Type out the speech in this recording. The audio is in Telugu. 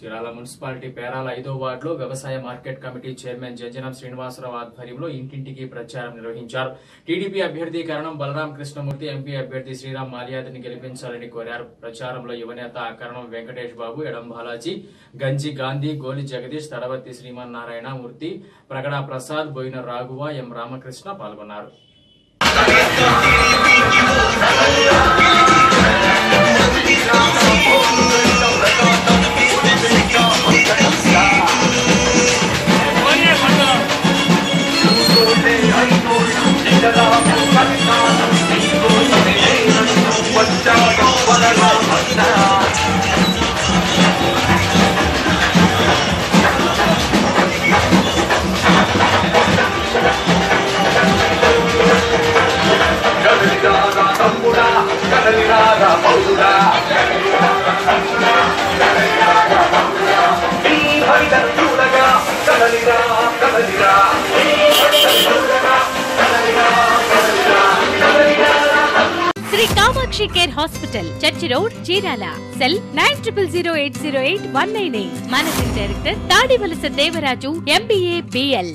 చీరాల మున్సిపాలిటీ పేరాల ఐదో వార్డులో వ్యవసాయ market committee chairman Janjanam Srinivasarao ఆధ్వర్యంలో ఇంటింటికి ప్రచారం నిర్వహించారు. టీడీపీ అభ్యర్థి కరణం బలరాం కృష్ణమూర్తి ఎంపీ అభ్యర్థి శ్రీరామ్ మాల్యాద్ని గెలిపించాలని కోరారు. ప్రచారంలో యువనేత కరణం వెంకటేష్ బాబు ఎడం బాలాజీ గంజి గాంధీ గోలి జగదీష్ తడవర్తి శ్రీమన్నారాయణ మూర్తి ప్రగడా ప్రసాద్ బోయిన రాఘువ ఎం రామకృష్ణ పాల్గొన్నారు. కదలిరాగా తమ్ముడా కదలిరాగా పౌరుడా. ఈ భవితూడగా కదలిరా కదలిరా కదలిరా Sri Kamakshi care hospital church road Chirala. Cell nine triple zero eight zero eight one nine eight. Managing director Tadivalasa Devaraju MBA BL